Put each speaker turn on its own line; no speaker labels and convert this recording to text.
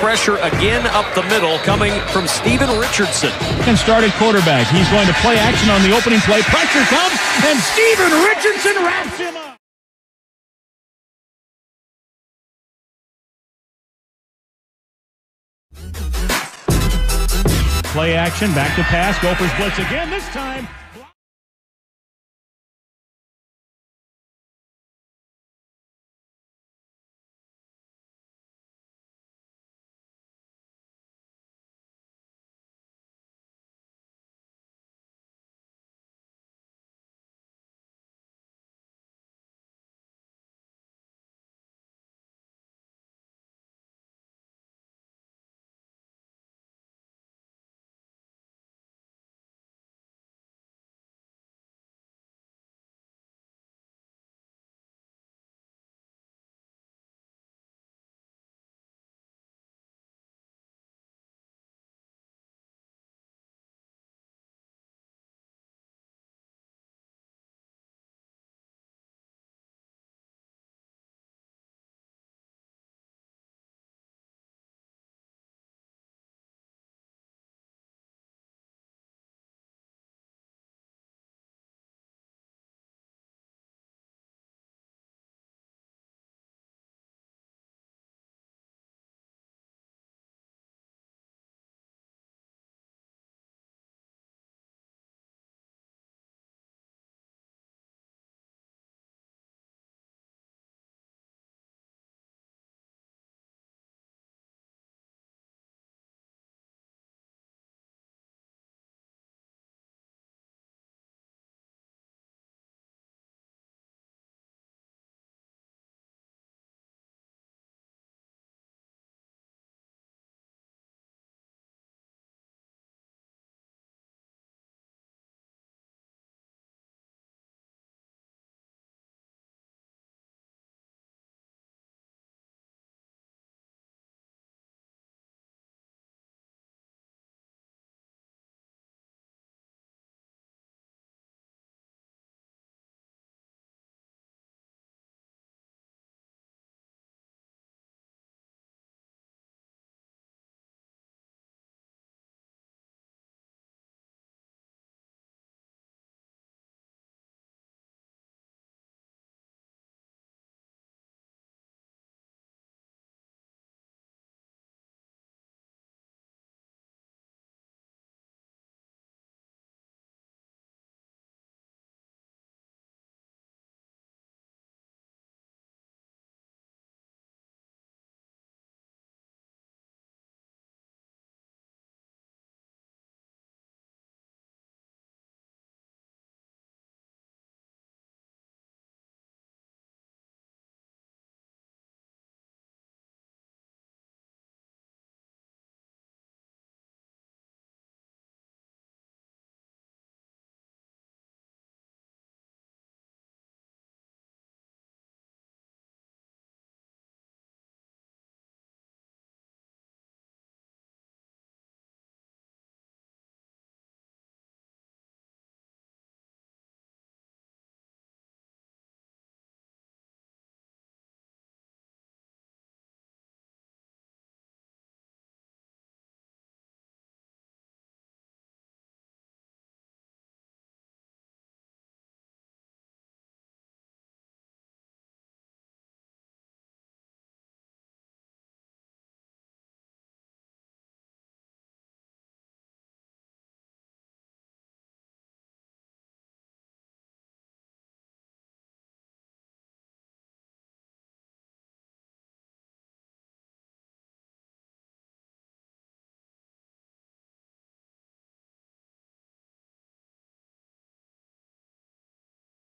pressure again up the middle coming from Steven Richardson.
And started quarterback. He's going to play action on the opening play. Pressure comes, and Steven Richardson wraps him up. Play action, back to pass. Gophers blitz again. This time.